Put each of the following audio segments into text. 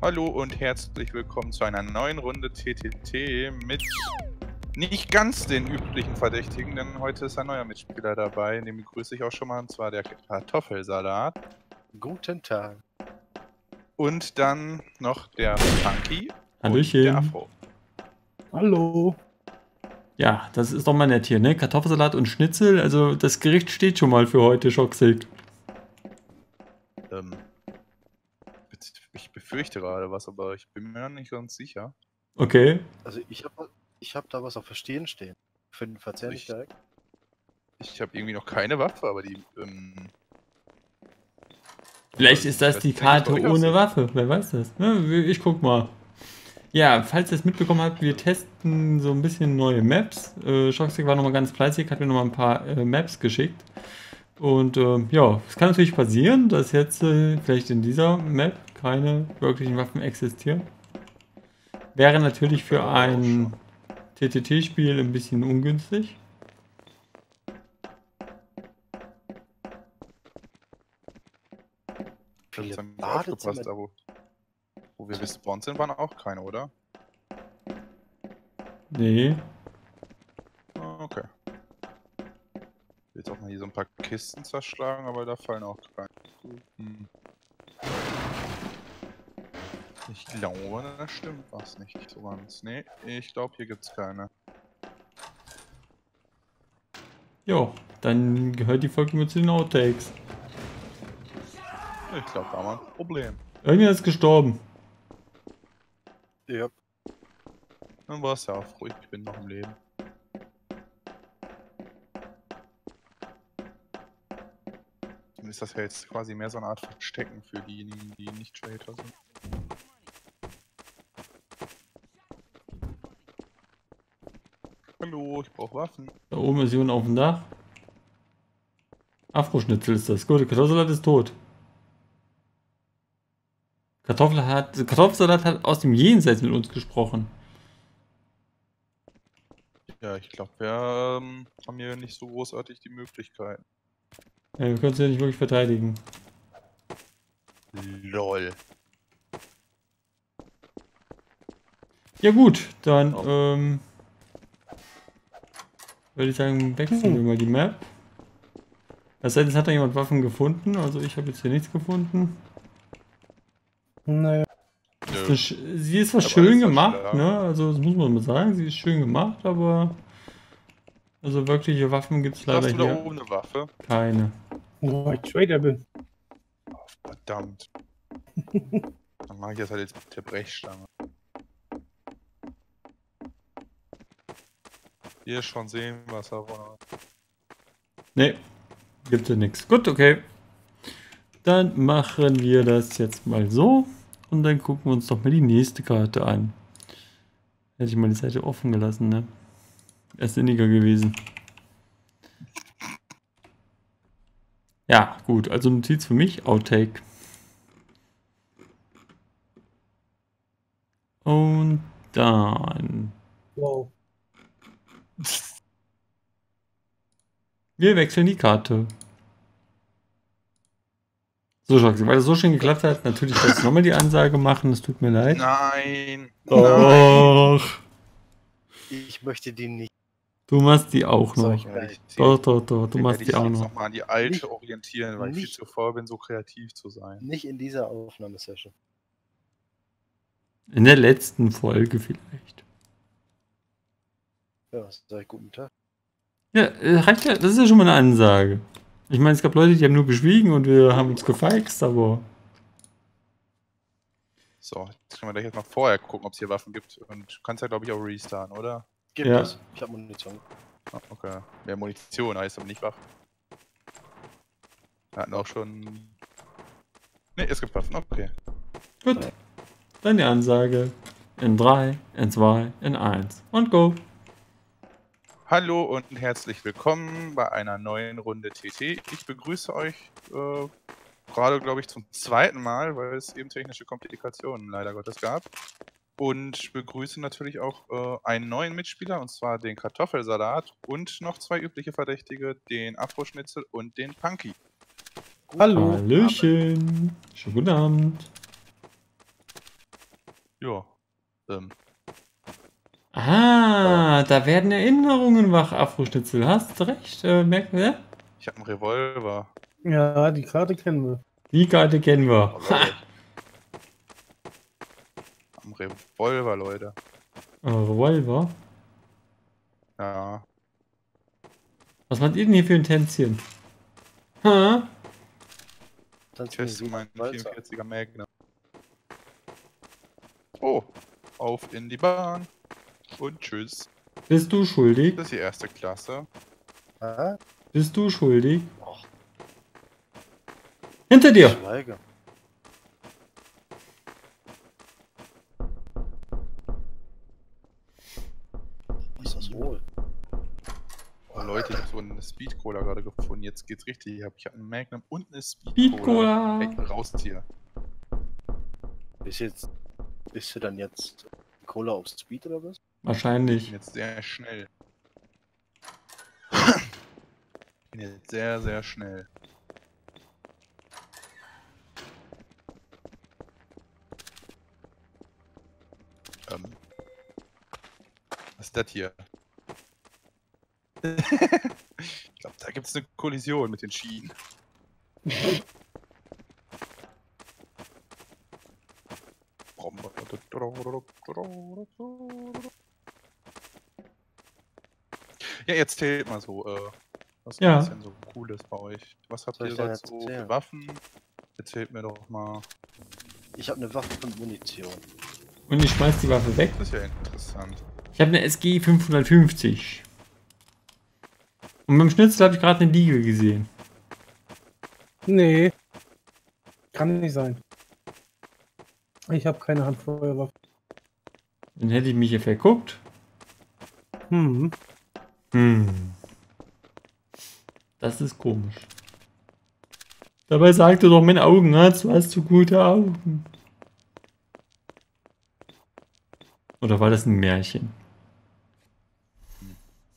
Hallo und herzlich willkommen zu einer neuen Runde TTT mit nicht ganz den üblichen Verdächtigen, denn heute ist ein neuer Mitspieler dabei, den begrüße ich auch schon mal, und zwar der Kartoffelsalat. Guten Tag. Und dann noch der Funky Hallöchen. und der Afro. Hallo. Ja, das ist doch mal nett hier, ne? Kartoffelsalat und Schnitzel, also das Gericht steht schon mal für heute, Schocksig. Ähm, ich befürchte gerade was, aber ich bin mir nicht ganz sicher. Okay. Also ich habe ich hab da was auf Verstehen stehen. Für den Verzehr nicht Ich- direkt. Ich habe irgendwie noch keine Waffe, aber die, ähm, Vielleicht ist das die Karte ohne. Waffe, wer weiß das. Ne? Ich guck mal. Ja, falls ihr es mitbekommen habt, wir testen so ein bisschen neue Maps. Äh, Schocksig war nochmal ganz fleißig, hat mir nochmal ein paar äh, Maps geschickt. Und äh, ja, es kann natürlich passieren, dass jetzt äh, vielleicht in dieser Map keine wirklichen Waffen existieren. Wäre natürlich für ein TTT-Spiel ein bisschen ungünstig. Viele aufgepasst, aber wo wir gespawnt sind, waren auch keine, oder? Nee. Okay. Ich will jetzt auch mal hier so ein paar Kisten zerschlagen, aber da fallen auch keine. Hm. Ich glaube, da stimmt was nicht so ganz. Nee, ich glaube, hier gibt's keine. Jo, dann gehört die Folge mit zu den Outtakes. Ich glaube, da war ein Problem. Irgendjemand ist gestorben. Ja. Dann war es ja auch ruhig, ich bin noch im Leben. Dann ist das ja jetzt quasi mehr so eine Art Verstecken für diejenigen, die nicht Traitor sind. Hallo, ich brauche Waffen. Da oben ist jemand auf dem Dach. Afroschnitzel ist das. Gut, Kartoffelsalat ist tot. Kartoffel hat, Kartoffelsalat hat aus dem Jenseits mit uns gesprochen. Ja, ich glaube, wir ähm, haben hier nicht so großartig die Möglichkeiten. Ja, wir können es ja nicht wirklich verteidigen. LOL. Ja gut, dann ähm, würde ich sagen, wechseln wir mal die Map. Sei denn, es hat da jemand Waffen gefunden. Also ich habe jetzt hier nichts gefunden. Naja, Nö. Das Sie ist was Aber schön gemacht, ne? Also das muss man mal sagen, sie ist schön gemacht, aber also wirkliche Waffen gibt es leider Hast du da hier oben eine Waffe? keine. wo ich Trader bin. Verdammt. Dann mache ich das halt jetzt mit der Brechstange. Hier schon sehen, was er war. Ne, gibt es nichts. Gut, okay. Dann machen wir das jetzt mal so und dann gucken wir uns doch mal die nächste Karte an. Hätte ich mal die Seite offen gelassen, ne? Wäre sinniger gewesen. Ja, gut, also Notiz für mich, Outtake. Und dann. Wow. Wir wechseln die Karte. So, Schoxy, weil das so schön geklappt hat, natürlich sollst du nochmal die Ansage machen, es tut mir leid. Nein! Nein! Doch, Ich möchte die nicht. du machst die auch noch. ich ich- Doch, doch, doch, du machst die ich auch jetzt noch. noch mal an die alte Nicht- orientieren, weil ich viel nicht- zu faul bin, so kreativ zu sein. Nicht in dieser Aufnahmesession. In der letzten Folge vielleicht. Ja, sag ich guten Tag. Ja, äh, reicht ja, das ist ja schon mal eine Ansage. Ich meine, es gab Leute, die haben nur geschwiegen und wir haben uns gefeixt, aber. So, jetzt können wir gleich jetzt mal vorher gucken, ob es hier Waffen gibt. Und du kannst ja, glaube ich, auch restarten, oder? Gibt Ja. es. Ich habe Munition. Ah, okay. Mehr Munition heißt aber nicht Waffen. Wir hatten auch schon. Ne, es gibt Waffen, okay. Gut. Dann die Ansage. In 3, in 2, in 1 und go. Hallo und herzlich willkommen bei einer neuen Runde TT. Ich begrüße euch äh, gerade, glaube ich, zum zweiten Mal, weil es eben technische Komplikationen leider Gottes gab. Und begrüße natürlich auch äh, einen neuen Mitspieler, und zwar den Kartoffelsalat und noch zwei übliche Verdächtige, den Afroschnitzel und den Punky. Hallo. Hallöchen. Schönen guten Abend. Ja. Ähm, Ah, da werden Erinnerungen wach, Afro-Schnitzel. Hast du recht, äh, merkt ihr? ich habe einen Revolver. Ja, die Karte kennen wir. Die Karte kennen wir. Ha! Am Revolver, Leute. Äh, Revolver. Ja. Was macht ihr denn hier für ein Tänzchen? Ha? Dann Ich teste meinen Walzer. 44er Magnum. Oh, auf in die Bahn. Und tschüss. Bist du schuldig? Das ist die erste Klasse. Ah, Bist du schuldig? Och. Hinter dir! Schweige. Was ist das wohl? Oh Leute, ich habe so eine Speed Cola gerade gefunden. Jetzt geht's richtig. Ich habe ich hab einen Magnum und eine Speed Speed Cola. Cola. Ey, raus hier. Ist jetzt. Bist du dann jetzt Cola auf Speed oder was? Ich Wahrscheinlich. jetzt sehr schnell. Ich bin jetzt sehr, sehr schnell. Ähm. Was ist das hier? ich glaube, da gibt es eine Kollision mit den Schienen. Ja, jetzt zählt mal so, äh, was Ja. ist denn so Cooles bei euch? Was habt ihr jetzt so für Waffen? Erzählt mir doch mal. Ich habe eine Waffe und Munition. Und ich schmeiß die Waffe weg. Das ist ja interessant. Ich habe eine SG 550. Und beim Schnitzel habe ich gerade eine Liege gesehen. Nee. Kann nicht sein. Ich habe keine Handfeuerwaffe. Dann hätte ich mich hier verguckt. Hm. Hm. Das ist komisch. Dabei sagte doch mein Augenarzt, du hast so gute Augen. Oder war das ein Märchen?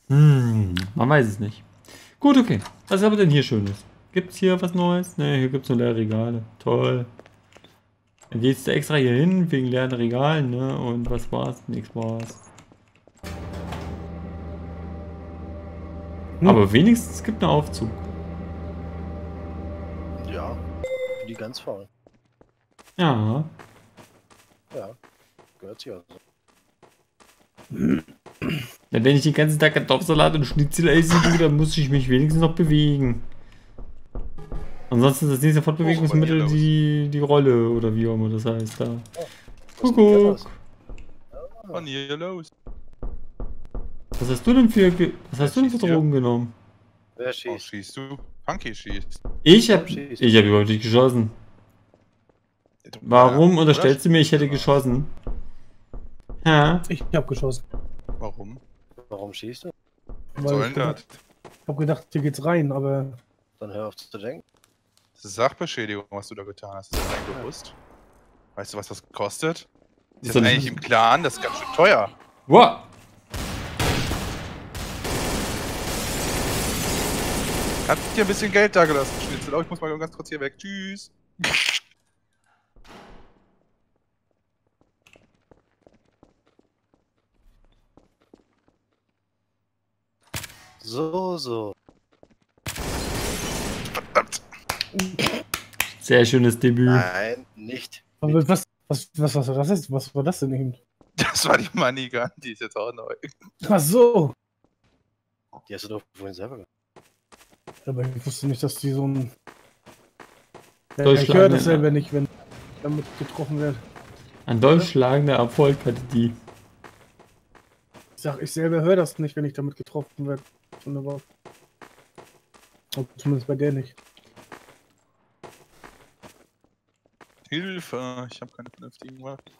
Hm, man weiß es nicht. Gut, okay. Was haben wir denn hier Schönes? Gibt's hier was Neues? Ne, hier gibt's nur leere Regale. Toll. Dann geht's da extra hier hin, wegen leeren Regalen, ne? Und was war's? Nix war's. Hm. Aber wenigstens gibt einen Aufzug. Ja. Für die ganz faul. Ja. Ja. Gehört sich also. Ja, wenn ich den ganzen Tag Kartoffelsalat und Schnitzel esse, du, dann muss ich mich wenigstens noch bewegen. Ansonsten ist das nächste Fortbewegungsmittel die, die Rolle oder wie auch immer das heißt da. Denn Kuckuck. Wann hier los? Was hast du denn für Ge- was hast du denn für schießt hier? Drogen genommen? Wer Oh, schießt? schießt du? Punky schießt. Ich hab Schießt. ich hab überhaupt nicht geschossen. Warum unterstellst du mir, ich hätte geschossen? Ja. Ich habe geschossen. Warum? Warum schießt du? Was Weil soll ich denn gedacht, das? hab gedacht, hier geht's rein, aber Dann hör auf zu denken. Das ist Sachbeschädigung, was du da getan hast. Ist das bewusst? Weißt du, was das kostet? Ist Ist das das nicht- eigentlich im Klaren? Das ist ganz schön teuer. Wow. Hat dir ein bisschen Geld da gelassen, Schnitzel. Oh, ich muss mal ganz kurz hier weg. Tschüss. So, so. Verdammt. Sehr schönes Debüt. Nein, nicht. aber was, was, was, was, was, ist, was war das denn eben? Das war die Money Gun, die ist jetzt auch neu. Ach so. Die hast du doch vorhin selber gemacht. Aber ich wusste nicht, dass die so ein. Ich höre das selber nicht, wenn damit getroffen wird. Ein durchschlagender Erfolg hatte die. Ich sag, ich selber höre das nicht, wenn ich damit getroffen werde. Von der Waffe. Aber Zumindest bei der nicht. Hilfe, ich habe keine vernünftigen Waffen.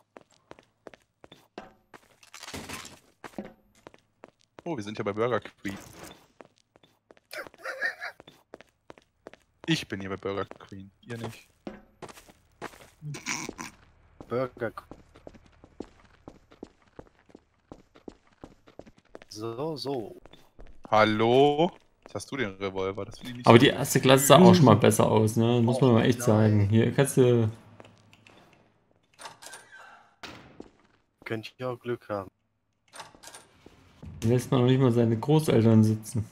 Oh, wir sind ja bei Burger Queen. Ich bin hier bei Burger Queen, ihr nicht. Burger. So, so. Hallo? Jetzt hast du den Revolver, das finde ich nicht Aber so die erste Klasse sah auch schon mal besser aus, ne? Muss man mal echt nein. sagen. Hier kannst du. Könnte ich auch Glück haben. Hier lässt man noch nicht mal seine Großeltern sitzen.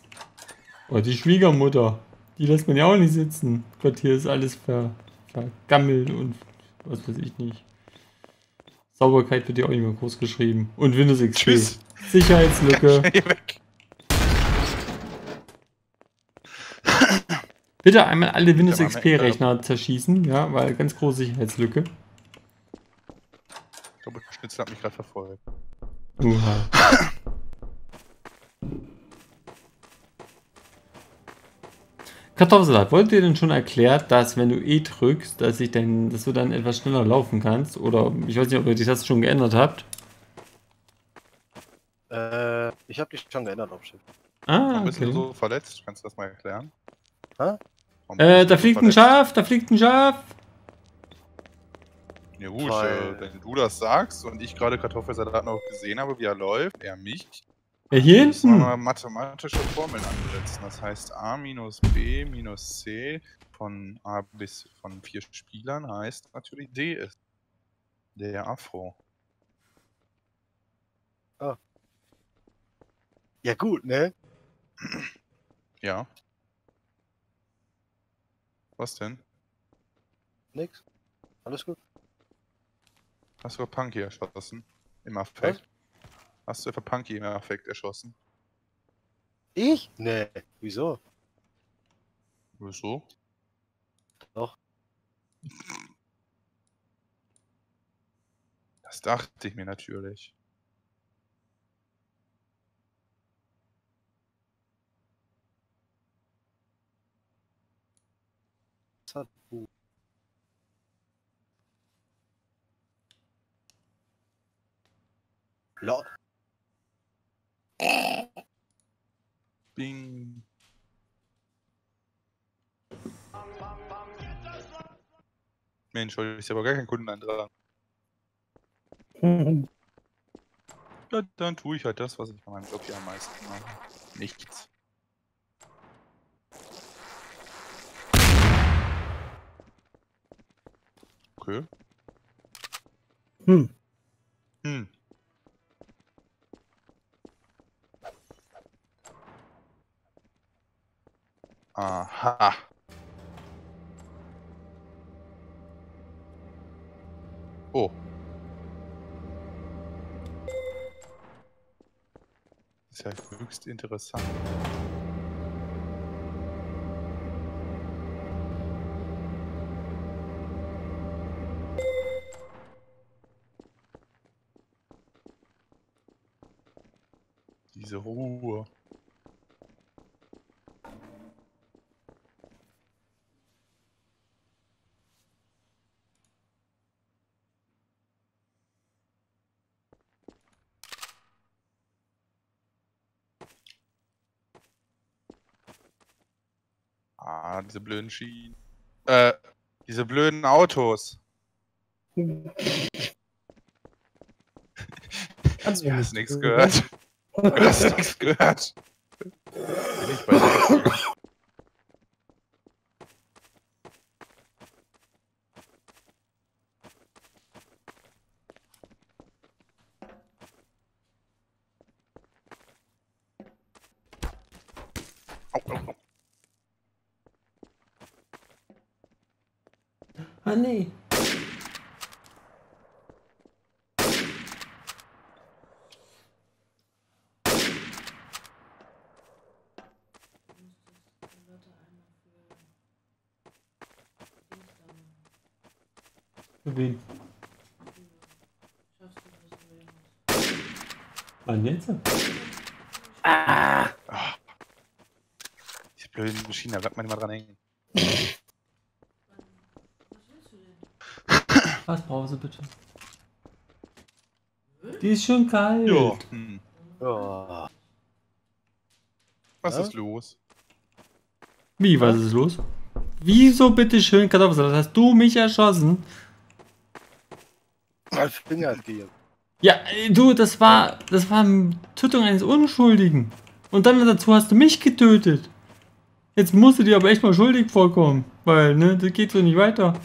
Oder die Schwiegermutter. Die lässt man ja auch nicht sitzen. Gott, hier ist alles ver, vergammelt und was weiß ich nicht. Sauberkeit wird hier auch nicht mehr groß geschrieben. Und Windows XP. Tschüss. Sicherheitslücke. Bitte einmal alle Windows Ja, XP Rechner zerschießen, ja, weil ganz große Sicherheitslücke. Ich glaube, der Schnitzel hat mich gerade verfolgt. Uha. Kartoffelsalat, wollt ihr denn schon erklärt, dass wenn du E drückst, dass ich dann, dass du dann etwas schneller laufen kannst? Oder ich weiß nicht, ob ihr die Taste schon geändert habt. Äh, ich habe dich schon geändert auf Schiff. Ah, Warum bist du okay. so verletzt? Kannst du das mal erklären? Hä? Äh, da so fliegt ein verletzt? Schaf, da fliegt ein Schaf. Ja gut, Weil- äh, wenn du das sagst und ich gerade Kartoffelsalat noch gesehen habe, wie er läuft, er mich, Ja, hier müssen wir hinten. mal mathematische Formeln ansetzen. Das heißt, a minus b minus c von a bis von vier Spielern heißt natürlich d ist der Afro. Ja gut, ne? Ja. Was denn? Nix. Alles gut. Hast du Punky erschossen? Im Affekt? Hast du Punky im Affekt erschossen? Ich? Nee. Wieso? Wieso? Doch. Das dachte ich mir natürlich. Das hat gut. Lol. Bing. Mensch, heute ist aber gar kein Kundenantrag. Ja, dann tue ich halt das, was ich bei meinem Job hier am meisten mache. Nichts. Okay. Hm. Hm. Aha. Oh. Ist ja höchst interessant. Diese Ruhe. Ah, diese blöden Schienen. Äh, diese blöden Autos. Kannst Du hast nichts gehört. Du hast nichts gehört. Bin ich bei dir. Au, au, au. Ah, nee. Für wen? Wann jetzt? Diese blöden Maschinen, da bleibt man immer dran hängen. Was Pause bitte? Die ist schon kalt. Ja. Hm. Ja. Was Ja? ist los? Wie, was ist los? Wieso bitte schön Kartoffelsalat? Hast du mich erschossen? Mein Finger hat gejuckt. Ja, ey, du, das war, das war eine Tötung eines Unschuldigen. Und dann dazu hast du mich getötet. Jetzt musst du dir aber echt mal schuldig vorkommen, weil, ne, das geht so nicht weiter.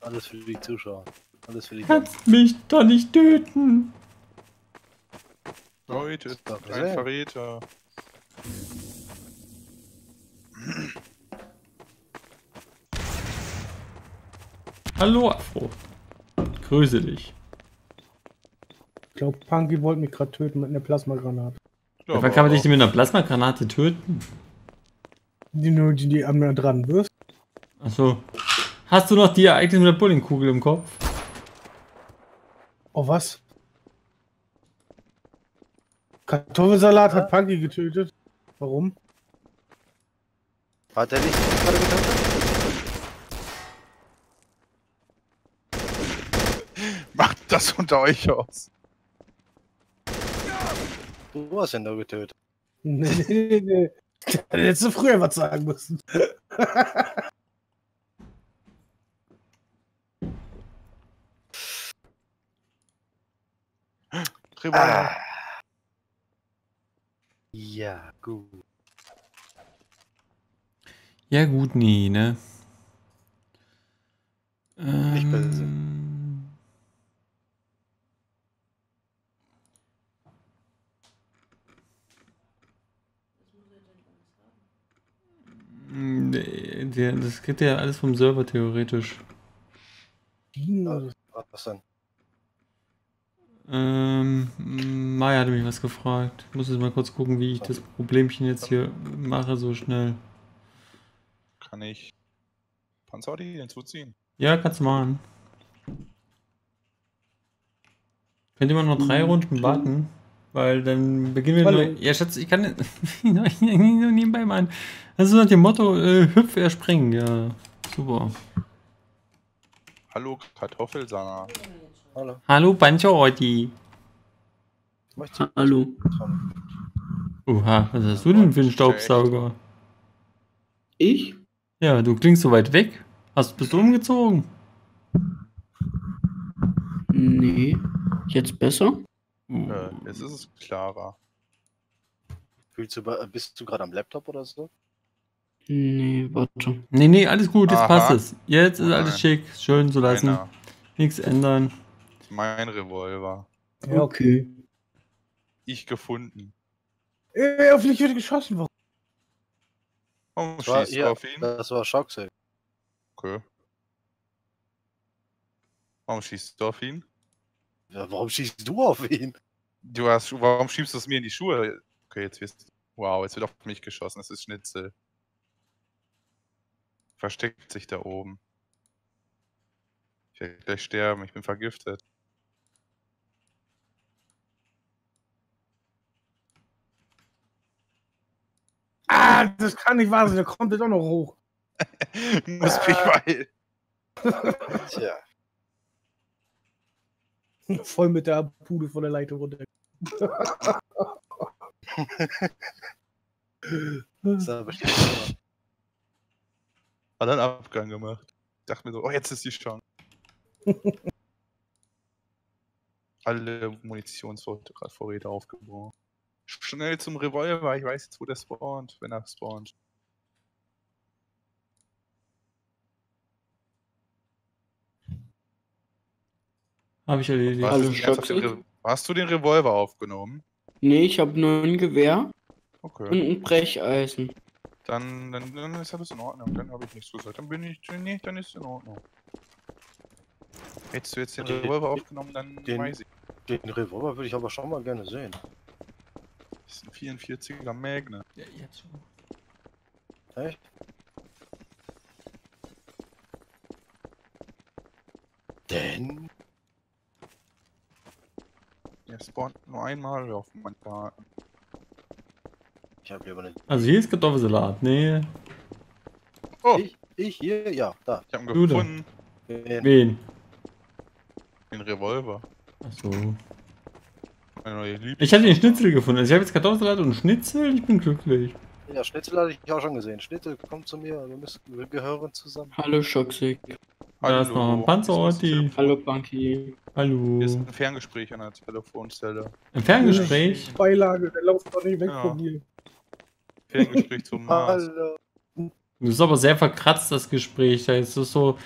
Alles für die Zuschauer. Alles für die Gun. Kannst mich doch nicht töten. Leute, ist ein. Verräter. Hallo, Afro. Grüße dich. Ich glaube, Punky wollte mich gerade töten mit einer Plasmagranate. Ja, Ja, aber kann man dich denn mit einer Plasmagranate töten? Die nur, die, die an mir dran wirst. Achso. Hast du noch die Ereignisse mit der Bowlingkugel im Kopf? Oh, was? Kartoffelsalat hat Punky getötet. Warum? Hat er nicht gerade getötet? Macht das unter euch aus. Du hast ihn da getötet. Nee, nee, nee, hättest du früher was sagen müssen. Revolver. Ja, gut. Ja, gut, nee, ne? Nicht böse. Ähm, Nee, der, das geht ja alles vom Server theoretisch. Dino, Was denn? Ähm, Maya hatte mich was gefragt. Ich muss jetzt mal kurz gucken, wie ich das Problemchen jetzt hier mache, so schnell. Kann ich Panzerdi hinzuziehen? Ja, kannst du machen. Könnt ihr mal noch drei Runden warten? Weil dann beginnen wir Hallo. neu. Ja, Schatz, ich kann noch nebenbei machen. Das ist nach dem Motto, äh, hüpf, er springen. Ja, super. Hallo Kartoffelsana. Hallo. Hallo, du Hallo. Oha, was hast du denn für einen Staubsauger? Ich? Ja, du klingst so weit weg. Hast, bist du umgezogen? Nee. Jetzt besser? Äh, jetzt ist es klarer. Fühlst du, bist du gerade am Laptop oder so? Nee, warte. Nee, nee, alles gut, jetzt Aha. passt es. Jetzt ist Oh alles schick, schön so lassen. Meiner. Nichts ändern. Mein Revolver. Ja, okay. Ich gefunden. Äh, auf mich wird geschossen. Warum? Warum Das war, schießt du ja, auf ihn? das war Schocksafe. Okay. Warum schießt du auf ihn? Warum schießt du auf ihn? Du hast, warum schiebst du es mir in die Schuhe? Okay, jetzt wirst Wow, jetzt wird auf mich geschossen. Das ist Schnitzel. Versteckt sich da oben. Ich werde gleich sterben. Ich bin vergiftet. Ah, das kann nicht wahr sein. Der kommt jetzt auch noch hoch. Muss mich weil. Tja. Voll mit der Bude von der Leitung runter. Das bestimmt Hat einen Abgang gemacht. Ich dachte mir so, oh, jetzt ist die Chance. Alle Munitionsvorräte aufgebraucht. Schnell zum Revolver, ich weiß jetzt, wo der spawnt, wenn er spawnt. Habe ich erledigt. Hast, Hallo, du den? Re- hast du den Revolver aufgenommen? Nee, ich habe nur ein Gewehr Okay. und ein Brecheisen. Dann, dann, dann ist alles in Ordnung. Dann habe ich nichts gesagt. Dann bin ich. Nee, dann ist in Ordnung. Hättest du jetzt den Den- Revolver aufgenommen, dann den- weiß ich. Den Revolver würde ich aber schon mal gerne sehen. Das ist ein 44er Magne. Ja, jetzt schon. Echt? Denn? Der spawnt nur einmal auf meinem Karten. Ich habe hier aber nicht. Also hier ist Kartoffelsalat. Nee. Oh, Ich, ich hier? Ja, da. ich habe ihn Du da. gefunden. Den- Wen? Den Revolver. Achso. Ich habe den Schnitzel gefunden. Also ich habe jetzt Kartoffelsalat und Schnitzel. Ich bin glücklich. Ja, Schnitzel hatte ich auch schon gesehen. Schnitzel, komm zu mir. Wir, müssen, wir gehören zusammen. Hallo Schocksig. Da ist noch ein Panzerorti. Hallo Banky. Hallo. Hier ist ein Ferngespräch an der Telefonzelle. Ein Ferngespräch? Beilage, der läuft doch nicht weg Ja. von hier. Ferngespräch zum Mars. Hallo. Das ist aber sehr verkratzt, das Gespräch. Da ist es so.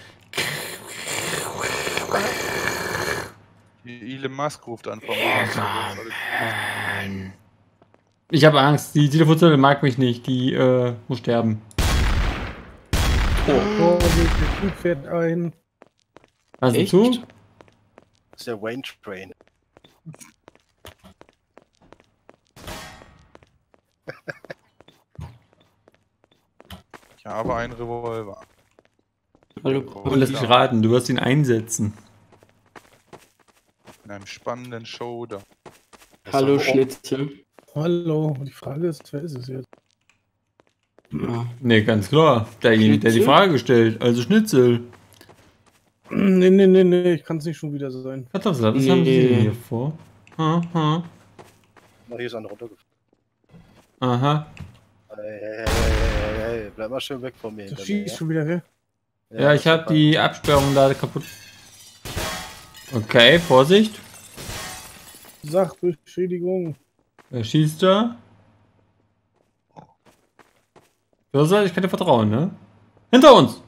Elon Musk ruft an vom Mars. Ich habe Angst. Die Telefonzelle mag mich nicht. Die äh, muss sterben. Vorsicht, der Typ fährt ein. Hast du Echt? zu? Das ist der Wayne Train. Ich habe einen Revolver. Hallo. Und lass mich raten, du wirst ihn einsetzen. In einem spannenden Showdown. Das Hallo ist Schnitzel. Hallo, die Frage ist, wer ist es jetzt? Ja. Ne, ganz klar. Derjenige, der die? Frage stellt. Also Schnitzel. Nee, nee, nee, nee, ich kann es nicht schon wieder sein. Was haben Sie Nee. denn hier vor? Aha. Na, hier ist einer runtergefallen. Aha. Hey, hey, hey, hey, hey, hey, bleib mal schön weg von mir. Hinter schießt mir, schon wieder her. Ja, ich habe die Absperrung da kaputt. Okay, Vorsicht. Sachbeschädigung. Wer schießt da? Sagst, ich kann dir vertrauen, ne? Hinter uns!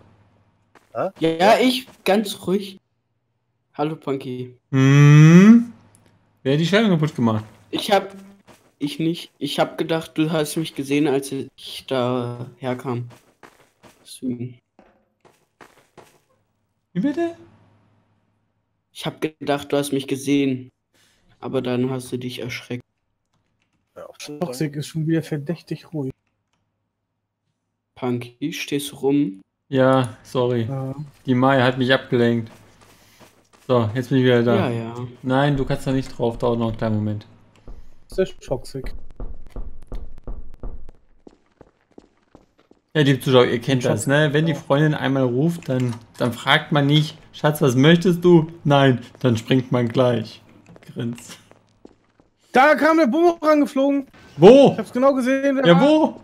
ja, ich ganz ruhig. Hallo Punky. Hm. Wer hat die Scheibe kaputt gemacht? Ich hab. Ich nicht. Ich hab gedacht, du hast mich gesehen, als ich da herkam. Deswegen. Wie bitte? Ich hab gedacht, du hast mich gesehen. Aber dann hast du dich erschreckt. Toxic ist schon wieder verdächtig ruhig. Punky, stehst du rum? Ja, sorry. Ja. Die Mai hat mich abgelenkt. So, jetzt bin ich wieder da. Ja, ja. Nein, du kannst da nicht drauf, dauert noch einen kleinen Moment. Ist der toxic? Ja, liebe Zuschauer, ihr kennt das, ne? Wenn die Freundin einmal ruft, dann, dann fragt man nicht, Schatz, was möchtest du? Nein, dann springt man gleich. Grins. Da kam der Bumerang geflogen. Wo? Ich hab's genau gesehen. wer Ja, war. wo?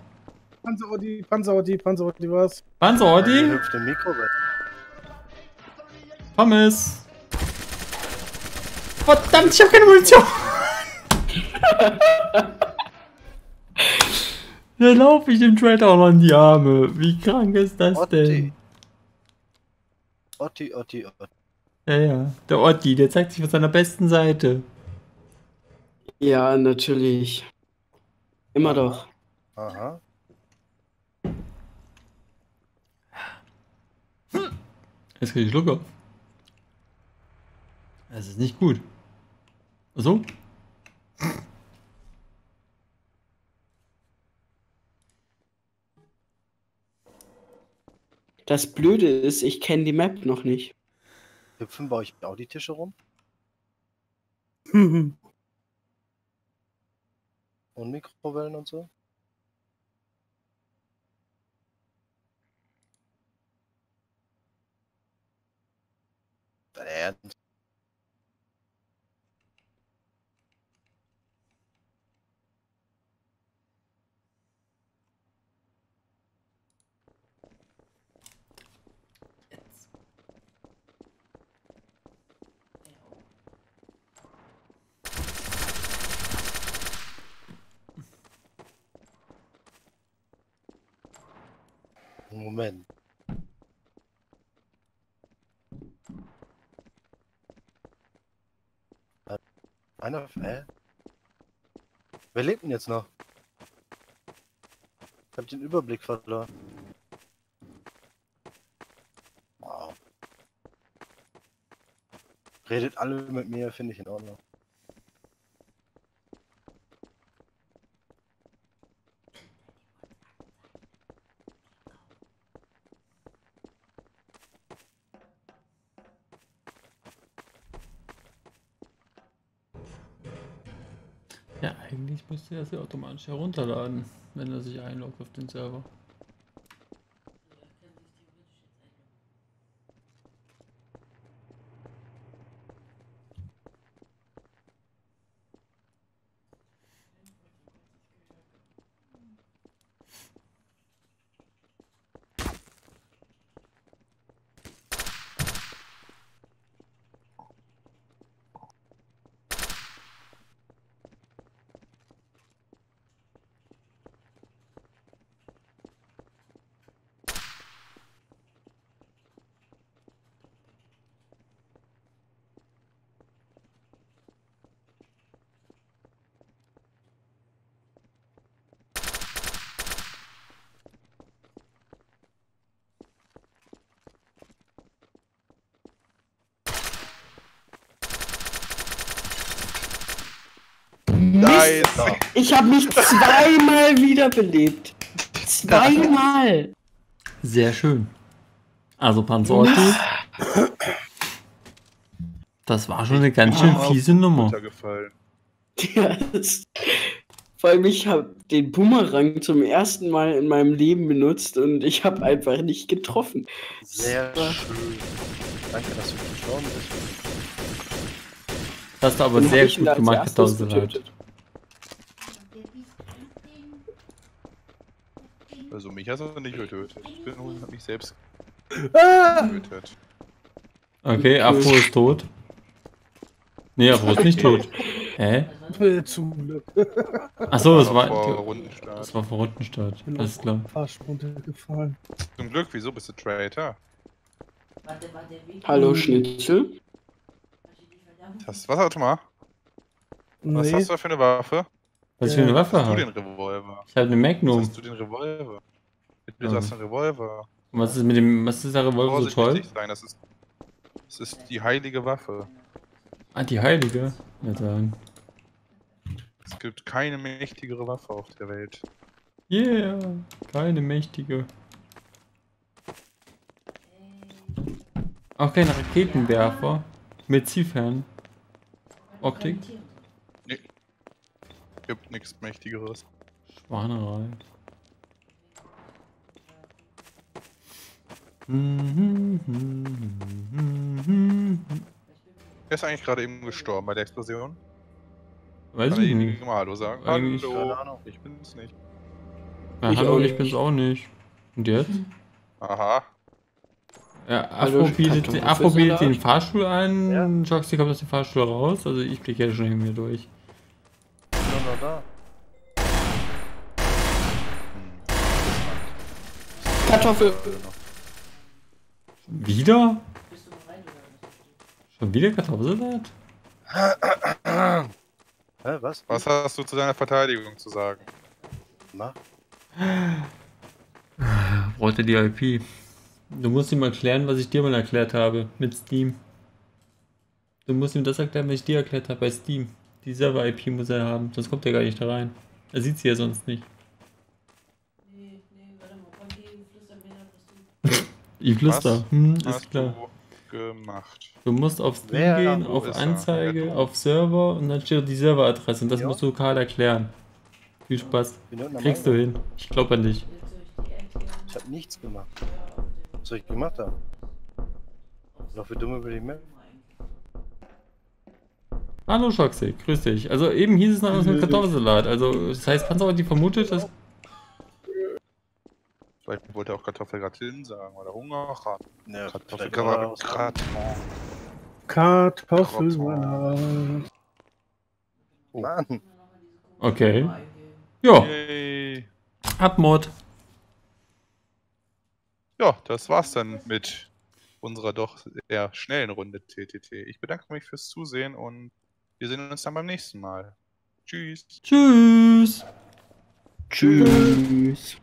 Panzerotti, Panzerotti, Panzerotti war's. Panzer Der Orti? hüpft im Mikro weg. Pommes. Verdammt, ich hab keine Munition. Da laufe ich dem Traitor auch noch in die Arme. Wie krank ist das denn? Otti. Otti, Otti, Otti. Ja, ja. Der Otti, der zeigt sich von seiner besten Seite. Ja, natürlich. Immer doch. Aha. Jetzt krieg ich Schluck auf. Das ist nicht gut. So? Das Blöde ist, ich kenne die Map noch nicht. Hüpfen bei euch auch die Tische rum? Und Mikrowellen und so? bad. Einer, hä? Wer lebt denn jetzt noch? Ich hab den Überblick verloren. Wow. Redet alle mit mir, finde ich in Ordnung. Ja, er sie automatisch herunterladen, wenn er sich einloggt auf den Server. Nice. Ich habe mich zweimal wiederbelebt. Zweimal. Sehr schön. Also Panzerti. Das war schon eine ganz schön Ah, fiese Nummer. Ja, das, vor allem ich habe den Boomerang zum ersten Mal in meinem Leben benutzt und ich habe einfach nicht getroffen. Sehr Ja. schön. Danke, dass du gestorben bist. Das hast du aber hab sehr gut gemacht, erstes Kartoffelsalat. getötet? Also mich hast du nicht getötet. Ich bin nur hab mich selbst Ah! getötet. Okay, Afro ist tot. Nee, Afro ist nicht tot. Hä? Zum Glück. Achso, das vor war. Rundenstart. Das war vor Rundenstart. Alles klar. Arsch runtergefallen. Zum Glück, wieso bist du Traitor? Hallo Schnitzel. Das, was warte mal? Was Nee, hast du da für eine Waffe? Was für eine Waffe Hast du den? Revolver? Ich habe eine Magnum. Hast du den Revolver? Du Ja. hast einen Revolver. Und was ist mit dem. Was ist der Revolver so toll? sein, das ist, das ist die heilige Waffe. Ah, die Heilige. Ja, dann. Es gibt keine mächtigere Waffe auf der Welt. Yeah, keine mächtige. Auch kein Raketenwerfer mit Zielfern. Optik. Gibt nichts mächtigeres. Schwanerei. Wer ist eigentlich gerade eben gestorben bei der Explosion? Weiß Kann ich nicht. mal Hallo sagen? Eigentlich- Hallo. Keine Ahnung. Ich bin's nicht. Ja, Ich hallo, auch ich nicht. bin's auch nicht. Und jetzt? Aha. Ja, Afro bietet, Kartoffelsalat. Afro bietet den Fahrstuhl ein, Ja. Joxy kommt aus dem Fahrstuhl raus, also ich blicke ja schon mir durch. Noch da. Hm. Kartoffel. Wieder? Schon wieder Kartoffelsalat? Hä, was? Was hast du zu deiner Verteidigung zu sagen? Mach. Wollte die IP. Du musst ihm erklären, was ich dir mal erklärt habe mit Steam. Du musst ihm das erklären, was ich dir erklärt habe bei Steam. Die Server-IP muss er haben, sonst kommt er gar nicht da rein. Er sieht sie ja sonst nicht. Ich flüster. Hm, ist hast klar. du gemacht? Du musst auf Steam Wer? gehen, auf? Anzeige, auf Server und dann steht die Serveradresse und das Ja. musst du Karl erklären. Viel Spaß. Kriegst du hin. Ich glaube an dich. Ich hab nichts gemacht. Was soll ich gemacht haben? Noch für dumme über die Map? Hallo Schoxy, grüß dich. Also eben hieß es noch was mit Kartoffelsalat. Also das heißt, kannst du auch die vermutet, dass Vielleicht wollte er auch Kartoffelgratin sagen oder Hungerraten. Ja, Kartoffelgratin. Kartoffelsalat. Mann. Okay. Ja. Abmord. Ja, das war's dann mit unserer doch eher schnellen Runde TTT. Ich bedanke mich fürs Zusehen und wir sehen uns dann beim nächsten Mal. Tschüss. Tschüss. Tschüss.